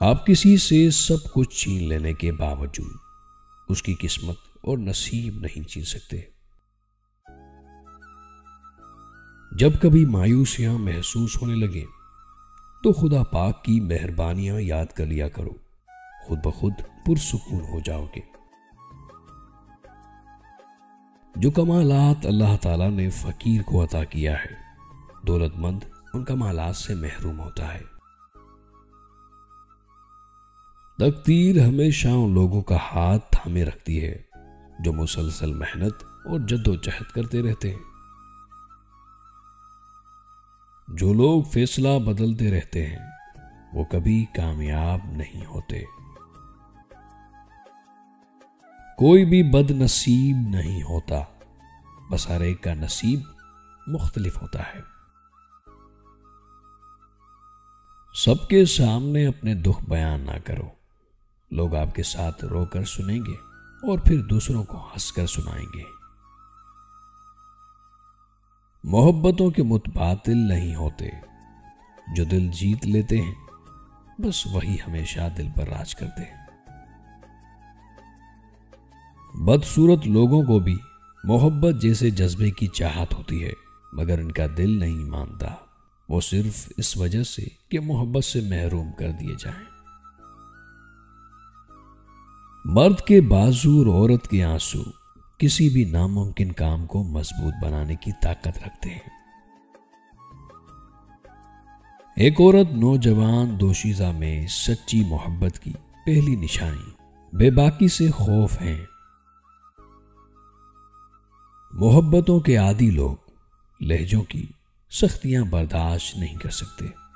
आप किसी से सब कुछ छीन लेने के बावजूद उसकी किस्मत और नसीब नहीं छीन सकते। जब कभी मायूसियाँ महसूस होने लगे तो खुदा पाक की मेहरबानियाँ याद कर लिया करो। खुद ब खुद पुरसकून हो जाओगे। जो कमालात अल्लाह ताला ने फकीर को अता किया है, दौलतमंद उन कमालात से महरूम होता है। तकदीर हमेशा उन लोगों का हाथ थामे रखती है, जो मुसलसल मेहनत और जद्दोजहद करते रहते हैं। जो लोग फैसला बदलते रहते हैं, वो कभी कामयाब नहीं होते। कोई भी बदनसीब नहीं होता, बस हर एक का नसीब मुख्तलिफ़ होता है। सबके सामने अपने दुख बयान ना करो। लोग आपके साथ रोकर सुनेंगे और फिर दूसरों को हंसकर सुनाएँगे। मोहब्बतों के मुतबातिल नहीं होते। जो दिल जीत लेते हैं, बस वही हमेशा दिल पर राज करते हैं। बदसूरत लोगों को भी मोहब्बत जैसे जज्बे की चाहत होती है, मगर इनका दिल नहीं मानता। वो सिर्फ़ इस वजह से कि मोहब्बत से महरूम कर दिए जाएँ। मर्द के बाजू और औरत के आँसू किसी भी नामुमकिन काम को मज़बूत बनाने की ताकत रखते हैं। एक औरत नौजवान दोशीजा में सच्ची मोहब्बत की पहली निशानी, बेबाकी से खौफ है। मोहब्बतों के आदि लोग लहजों की सख्तियाँ बर्दाश्त नहीं कर सकते।